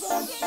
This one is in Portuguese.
Porque